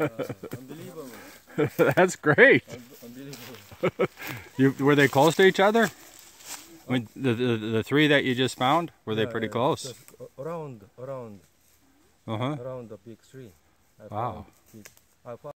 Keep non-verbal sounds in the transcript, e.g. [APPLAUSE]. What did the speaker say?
unbelievable. [LAUGHS] That's great. Un- [LAUGHS] unbelievable. You were they close to each other? I mean, the, the the three that you just found were yeah, they pretty yeah, close? around, around, Uh huh. around the big tree. I Wow. big- I found